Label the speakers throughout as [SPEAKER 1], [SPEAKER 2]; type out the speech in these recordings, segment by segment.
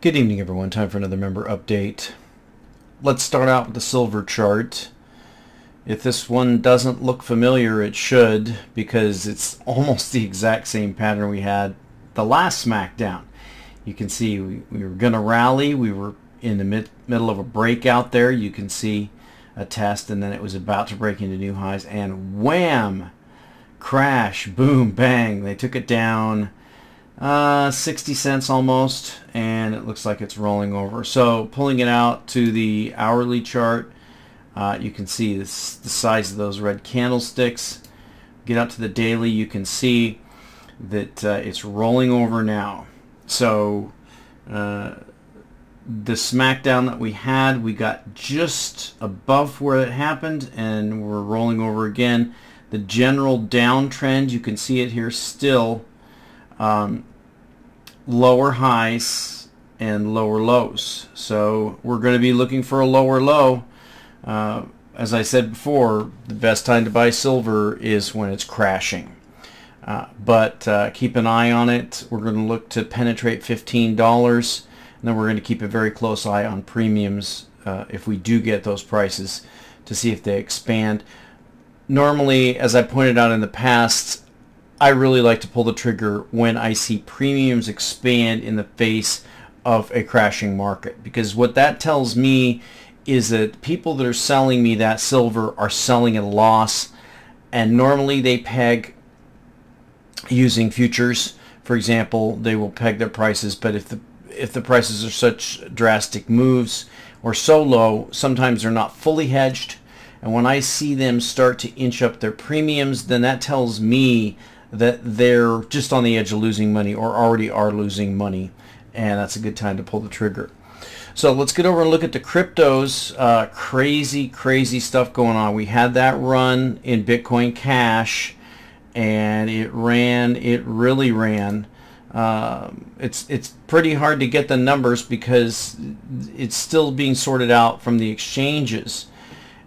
[SPEAKER 1] Good evening everyone, time for another member update. Let's start out with the silver chart. If this one doesn't look familiar, it should because it's almost the exact same pattern we had the last SmackDown. You can see we, we were going to rally, we were in the mid, middle of a breakout there. You can see a test and then it was about to break into new highs and wham! Crash, boom, bang. They took it down uh, 60 cents almost and it looks like it's rolling over. So pulling it out to the hourly chart uh, you can see this, the size of those red candlesticks. Get out to the daily you can see that uh, it's rolling over now. So uh, the smackdown that we had we got just above where it happened and we're rolling over again. The general downtrend you can see it here still um, lower highs and lower lows. So we're going to be looking for a lower low. Uh, as I said before, the best time to buy silver is when it's crashing. Uh, but uh, keep an eye on it. We're going to look to penetrate $15 and then we're going to keep a very close eye on premiums uh, if we do get those prices to see if they expand. Normally, as I pointed out in the past, I really like to pull the trigger when I see premiums expand in the face of a crashing market. Because what that tells me is that people that are selling me that silver are selling at a loss. And normally they peg using futures. For example they will peg their prices. But if the if the prices are such drastic moves or so low sometimes they're not fully hedged. And when I see them start to inch up their premiums then that tells me that they're just on the edge of losing money or already are losing money and that's a good time to pull the trigger. So let's get over and look at the cryptos. Uh, crazy, crazy stuff going on. We had that run in Bitcoin Cash and it ran, it really ran. Uh, it's it's pretty hard to get the numbers because it's still being sorted out from the exchanges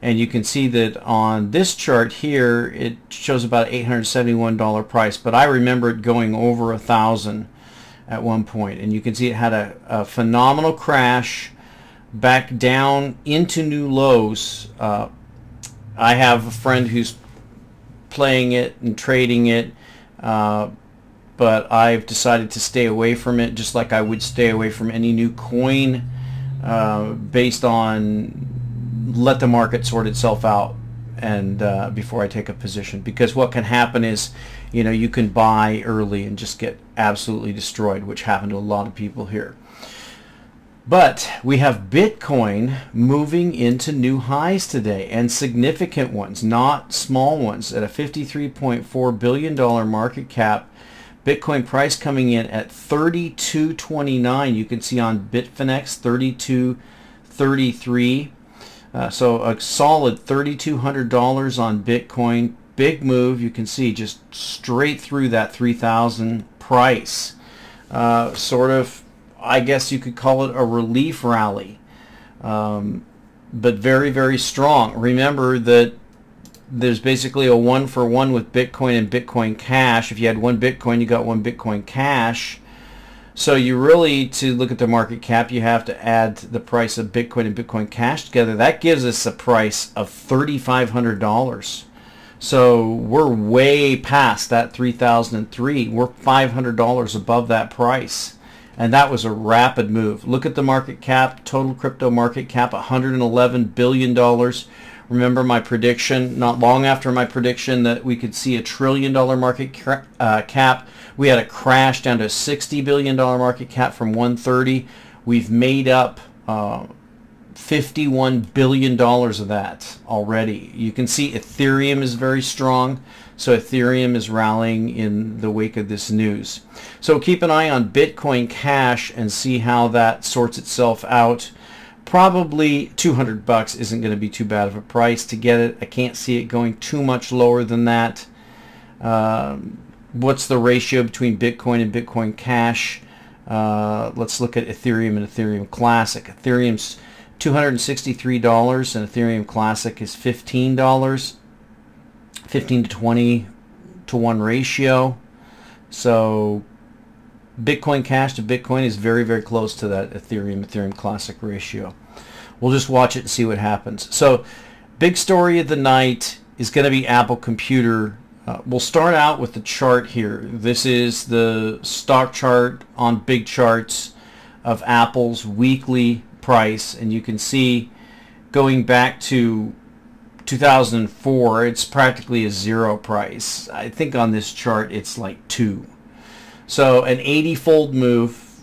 [SPEAKER 1] and you can see that on this chart here it shows about $871 price but I remember it going over a thousand at one point. and you can see it had a, a phenomenal crash back down into new lows uh, I have a friend who's playing it and trading it uh, but I've decided to stay away from it just like I would stay away from any new coin uh, based on let the market sort itself out and uh, before I take a position. Because what can happen is you know you can buy early and just get absolutely destroyed which happened to a lot of people here. But we have Bitcoin moving into new highs today and significant ones not small ones. At a 53.4 billion dollar market cap Bitcoin price coming in at 32.29 you can see on Bitfinex 32.33 uh, so a solid $3,200 on Bitcoin. Big move. You can see just straight through that 3,000 price. Uh, sort of, I guess you could call it a relief rally. Um, but very, very strong. Remember that there's basically a one for one with Bitcoin and Bitcoin Cash. If you had one Bitcoin, you got one Bitcoin Cash. So you really, to look at the market cap, you have to add the price of Bitcoin and Bitcoin Cash together. That gives us a price of $3,500. So we're way past that 3003 We're $500 above that price. And that was a rapid move. Look at the market cap, total crypto market cap, $111 billion. Remember my prediction, not long after my prediction, that we could see a trillion dollar market uh, cap we had a crash down to a $60 billion market cap from 130. We've made up uh, $51 billion of that already. You can see Ethereum is very strong. So Ethereum is rallying in the wake of this news. So keep an eye on Bitcoin Cash and see how that sorts itself out. Probably 200 bucks isn't going to be too bad of a price to get it. I can't see it going too much lower than that. Um, what's the ratio between Bitcoin and Bitcoin Cash. Uh, let's look at Ethereum and Ethereum Classic. Ethereum's $263 and Ethereum Classic is $15. 15 to 20 to 1 ratio. So Bitcoin Cash to Bitcoin is very, very close to that Ethereum Ethereum Classic ratio. We'll just watch it and see what happens. So, big story of the night is going to be Apple Computer. Uh, we'll start out with the chart here. This is the stock chart on big charts of Apple's weekly price, and you can see going back to 2004, it's practically a zero price. I think on this chart it's like two. So an 80-fold move,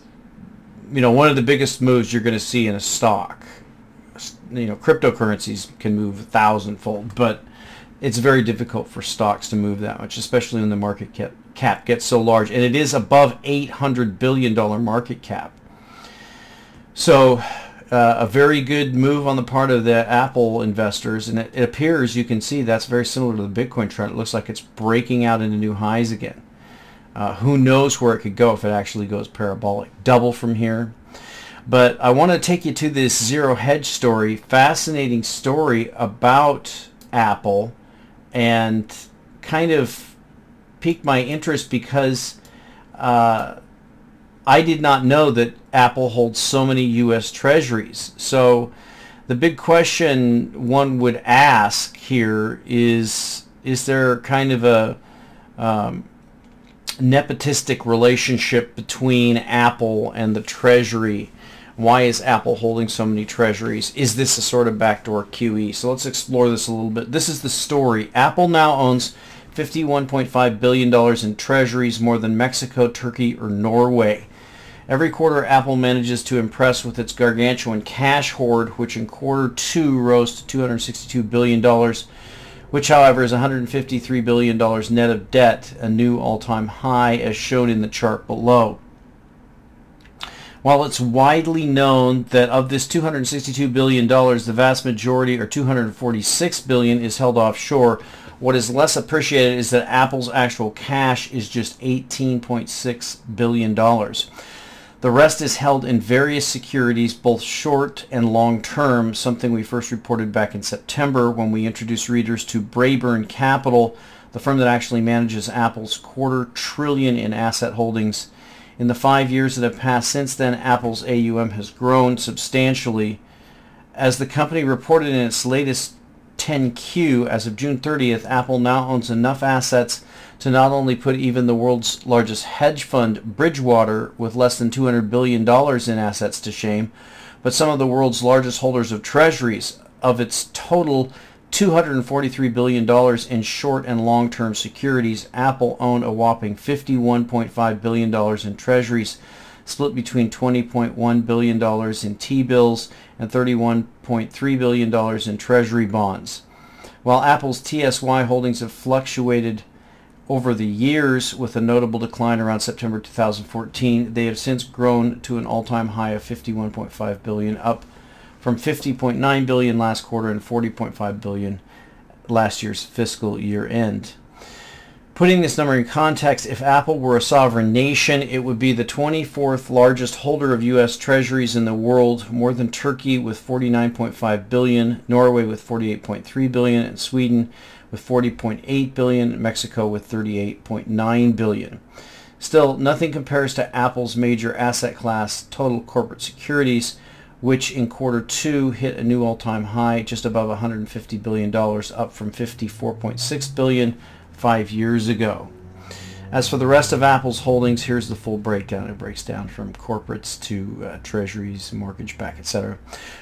[SPEAKER 1] you know, one of the biggest moves you're going to see in a stock. You know, cryptocurrencies can move a thousand-fold, but it's very difficult for stocks to move that much, especially when the market cap, cap gets so large. And it is above $800 billion market cap. So uh, a very good move on the part of the Apple investors, and it, it, appears you can see that's very similar to the Bitcoin trend. It looks like it's breaking out into new highs again. Uh, who knows where it could go if it actually goes parabolic? Double from here. But I want to take you to this zero hedge story, fascinating story about Apple, and kind of piqued my interest because uh, I did not know that Apple holds so many U.S. treasuries. So the big question one would ask here is, is there kind of a um, nepotistic relationship between Apple and the treasury? Why is Apple holding so many treasuries? Is this a sort of backdoor QE? So let's explore this a little bit. This is the story. Apple now owns $51.5 billion in treasuries, more than Mexico, Turkey, or Norway. Every quarter, Apple manages to impress with its gargantuan cash hoard, which in quarter two rose to $262 billion, which, however, is $153 billion net of debt, a new all-time high, as shown in the chart below. While it's widely known that of this $262 billion, the vast majority, or 246 billion, is held offshore, what is less appreciated is that Apple's actual cash is just $18.6 billion. The rest is held in various securities, both short and long term, something we first reported back in September when we introduced readers to Braeburn Capital, the firm that actually manages Apple's quarter trillion in asset holdings. In the five years that have passed since then, Apple's AUM has grown substantially. As the company reported in its latest 10Q, as of June 30th, Apple now owns enough assets to not only put even the world's largest hedge fund, Bridgewater, with less than $200 billion in assets to shame, but some of the world's largest holders of treasuries. Of its total $243 billion in short and long-term securities, Apple owned a whopping $51.5 billion in treasuries, split between $20.1 billion in T-bills and $31.3 billion in treasury bonds. While Apple's TSY holdings have fluctuated over the years, with a notable decline around September 2014, they have since grown to an all-time high of 51.5 billion, up from 50.9 billion last quarter and 40.5 billion last year's fiscal year end. Putting this number in context, if Apple were a sovereign nation, it would be the 24th largest holder of U.S. treasuries in the world, more than Turkey with 49.5 billion, Norway with 48.3 billion, and Sweden with 40.8 billion, Mexico with 38.9 billion. Still, nothing compares to Apple's major asset class, total corporate securities, which in quarter two hit a new all-time high, just above 150 billion dollars, up from 54.6 billion five years ago. As for the rest of Apple's holdings, here's the full breakdown. It breaks down from corporates to uh, treasuries, mortgage back, etc.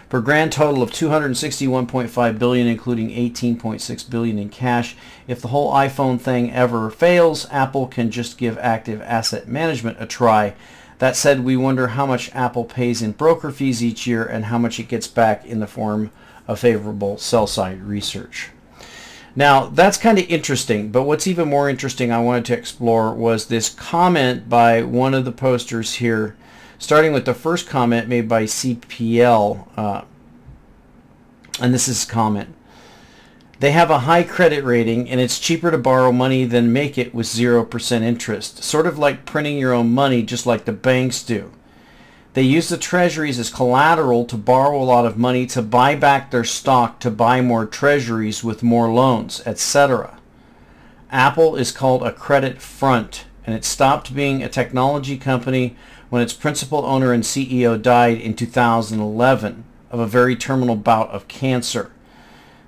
[SPEAKER 1] For a grand total of 261.5 billion, including 18.6 billion in cash. If the whole iPhone thing ever fails, Apple can just give active asset management a try. That said, we wonder how much Apple pays in broker fees each year and how much it gets back in the form of favorable sell-side research. Now, that's kind of interesting, but what's even more interesting I wanted to explore was this comment by one of the posters here, starting with the first comment made by CPL, uh, and this is comment. They have a high credit rating and it's cheaper to borrow money than make it with 0% interest. Sort of like printing your own money just like the banks do. They use the treasuries as collateral to borrow a lot of money to buy back their stock to buy more treasuries with more loans, etc. Apple is called a credit front and it stopped being a technology company when its principal owner and CEO died in 2011 of a very terminal bout of cancer.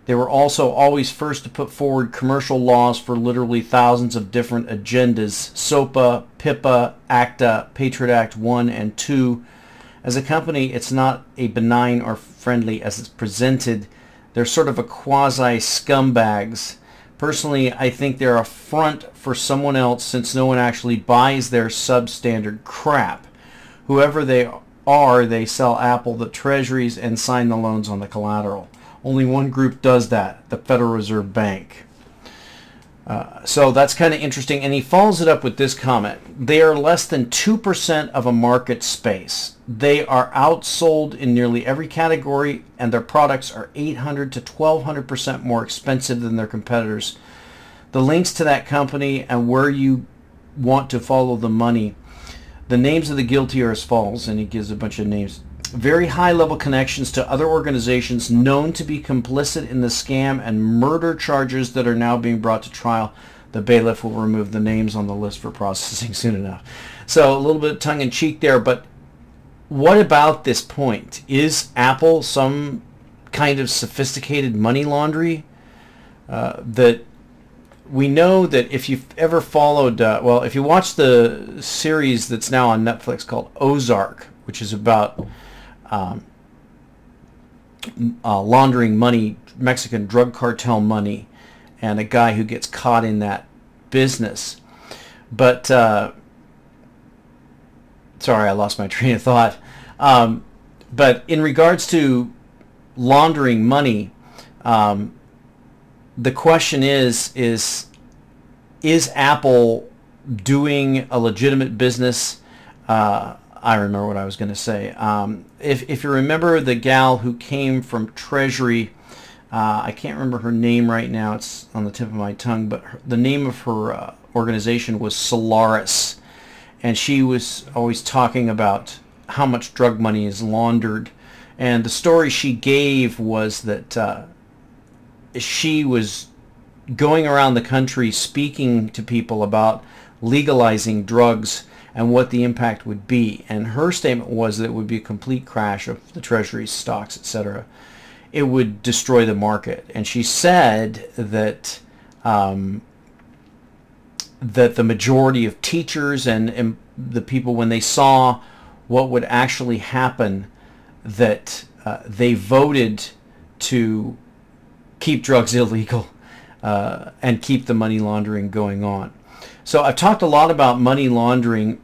[SPEAKER 1] They were also always first to put forward commercial laws for literally thousands of different agendas, SOPA, PIPA, ACTA, Patriot Act 1 and 2. As a company, it's not a benign or friendly as it's presented. They're sort of a quasi-scumbags. Personally, I think they're a front for someone else since no one actually buys their substandard crap. Whoever they are, they sell Apple the treasuries and sign the loans on the collateral. Only one group does that, the Federal Reserve Bank. Uh, so that's kind of interesting. And he follows it up with this comment. They are less than 2% of a market space. They are outsold in nearly every category, and their products are 800 to 1200% more expensive than their competitors. The links to that company and where you want to follow the money. The names of the guilty are as follows, and he gives a bunch of names very high level connections to other organizations known to be complicit in the scam and murder charges that are now being brought to trial. The bailiff will remove the names on the list for processing soon enough. So a little bit of tongue in cheek there, but what about this point? Is Apple some kind of sophisticated money laundry uh, that we know that if you've ever followed, uh, well, if you watch the series that's now on Netflix called Ozark, which is about um, uh, laundering money, Mexican drug cartel money, and a guy who gets caught in that business. But uh, sorry, I lost my train of thought. Um, but in regards to laundering money, um, the question is is is Apple doing a legitimate business? Uh, I remember what I was going to say. Um, if, if you remember the gal who came from Treasury, uh, I can't remember her name right now. It's on the tip of my tongue, but her, the name of her uh, organization was Solaris. And she was always talking about how much drug money is laundered. And the story she gave was that uh, she was going around the country speaking to people about legalizing drugs and what the impact would be. And her statement was that it would be a complete crash of the Treasury stocks, etc. It would destroy the market. And she said that um, that the majority of teachers and, and the people, when they saw what would actually happen, that uh, they voted to keep drugs illegal uh, and keep the money laundering going on. So I've talked a lot about money laundering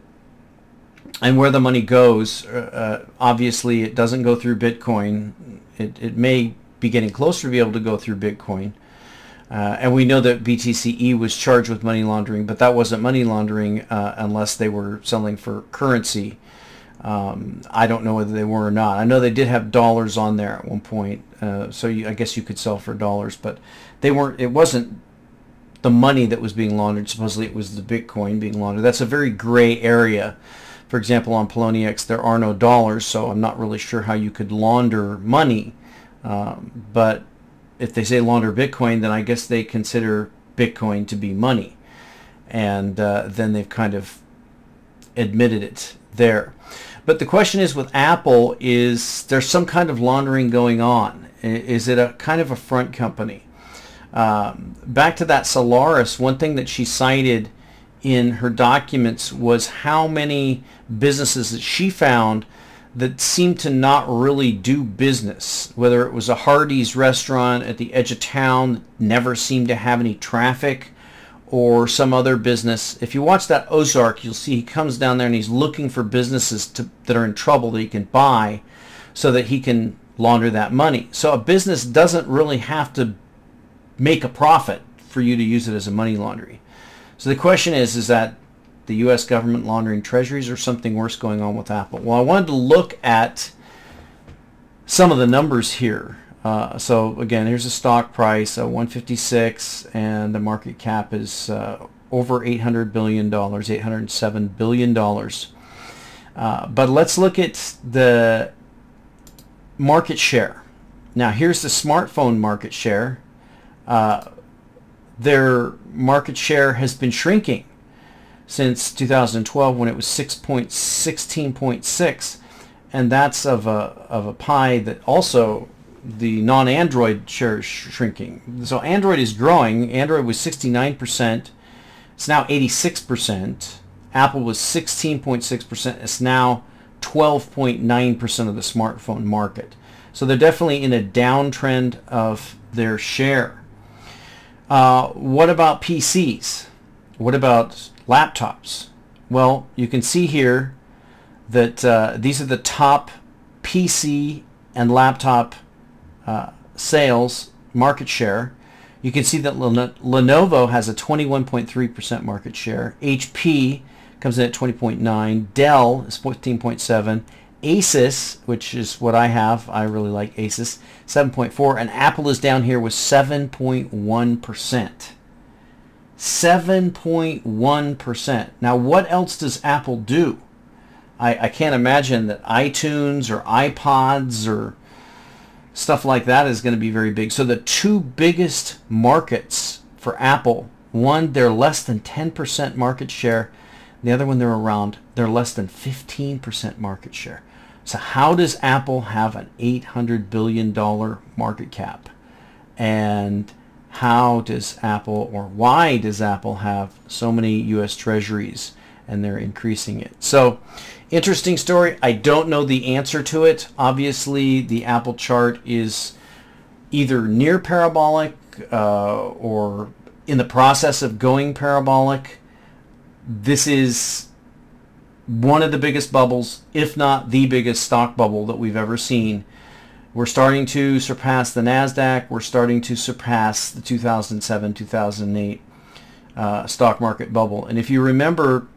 [SPEAKER 1] and where the money goes, uh, uh, obviously it doesn't go through Bitcoin. It, it may be getting closer to be able to go through Bitcoin. Uh, and we know that BTCE was charged with money laundering, but that wasn't money laundering uh, unless they were selling for currency. Um, I don't know whether they were or not. I know they did have dollars on there at one point, uh, so you, I guess you could sell for dollars, but they weren't. It wasn't the money that was being laundered. Supposedly, it was the Bitcoin being laundered. That's a very gray area. For example, on Poloniex, there are no dollars, so I'm not really sure how you could launder money. Um, but if they say launder Bitcoin, then I guess they consider Bitcoin to be money. And uh, then they've kind of admitted it there. But the question is with Apple, is there some kind of laundering going on? Is it a kind of a front company? Um, back to that Solaris, one thing that she cited in her documents was how many businesses that she found that seemed to not really do business. Whether it was a Hardee's restaurant at the edge of town never seemed to have any traffic or some other business. If you watch that Ozark, you'll see he comes down there and he's looking for businesses to, that are in trouble that he can buy so that he can launder that money. So a business doesn't really have to make a profit for you to use it as a money laundry. So the question is, is that the U.S. government laundering treasuries or something worse going on with Apple? Well, I wanted to look at some of the numbers here. Uh, so again, here's a stock price, uh, 156, and the market cap is uh, over 800 billion dollars, 807 billion dollars. Uh, but let's look at the market share. Now, here's the smartphone market share. Uh, their market share has been shrinking. since 2012 when it was 6.16.6 and that's of a of a pie that also the non-Android share is shrinking. So Android is growing. Android was 69%. It's now 86%. Apple was 16.6%. It's now 12.9% of the smartphone market. So they're definitely in a downtrend of their share. Uh, what about PCs? What about laptops? Well, you can see here that uh, these are the top PC and laptop uh, sales market share. You can see that Lenovo has a 21.3% market share. HP comes in at 20.9. Dell is 14.7. Asus, which is what I have, I really like Asus, 7.4, and Apple is down here with 7.1%. 7.1%. Now, what else does Apple do? I, I can't imagine that iTunes or iPods or stuff like that is going to be very big. So the two biggest markets for Apple, one, they're less than 10% market share. The other one, they're around, they're less than 15% market share. So how does Apple have an $800 billion market cap? And how does Apple, or why does Apple have so many U.S. treasuries and they're increasing it? So interesting story. I don't know the answer to it. Obviously, the Apple chart is either near parabolic uh, or in the process of going parabolic. This is one of the biggest bubbles, if not the biggest stock bubble that we've ever seen. We're starting to surpass the NASDAQ. We're starting to surpass the 2007-2008 uh, stock market bubble. And if you remember,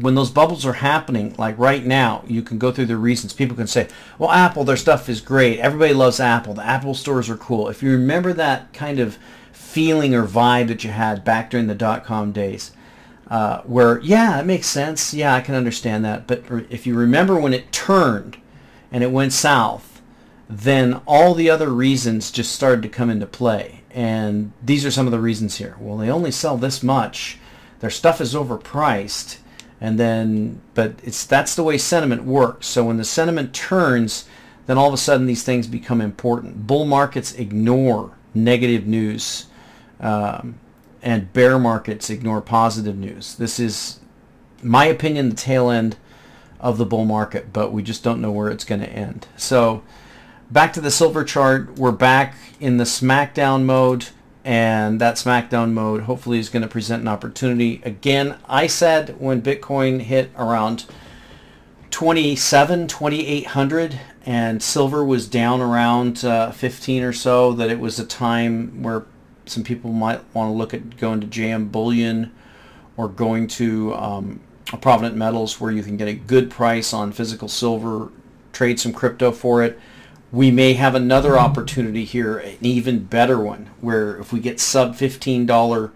[SPEAKER 1] when those bubbles are happening, like right now, you can go through the reasons. People can say, well, Apple, their stuff is great. Everybody loves Apple. The Apple stores are cool. If you remember that kind of feeling or vibe that you had back during the dot-com days, uh, where, yeah, it makes sense. Yeah, I can understand that. But if you remember when it turned and it went south, then all the other reasons just started to come into play. And these are some of the reasons here. Well, they only sell this much. Their stuff is overpriced. And then, but it's that's the way sentiment works. So when the sentiment turns, then all of a sudden these things become important. Bull markets ignore negative news. Um, and bear markets ignore positive news. This is, my opinion, the tail end of the bull market, but we just don't know where it's going to end. So back to the silver chart. We're back in the SmackDown mode, and that SmackDown mode hopefully is going to present an opportunity. Again, I said when Bitcoin hit around 27, 2800 and silver was down around uh, 15 or so that it was a time where some people might want to look at going to JM Bullion or going to um, Provident Metals where you can get a good price on physical silver, trade some crypto for it. We may have another opportunity here, an even better one, where if we get sub $15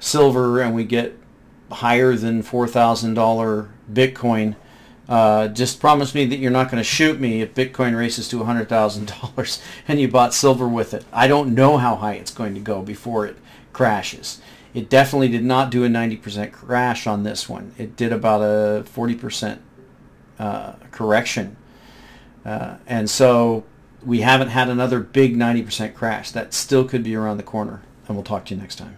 [SPEAKER 1] silver and we get higher than $4,000 Bitcoin, uh, just promise me that you're not going to shoot me if Bitcoin races to $100,000 and you bought silver with it. I don't know how high it's going to go before it crashes. It definitely did not do a 90% crash on this one. It did about a 40% uh, correction. Uh, and so we haven't had another big 90% crash. That still could be around the corner. And we'll talk to you next time.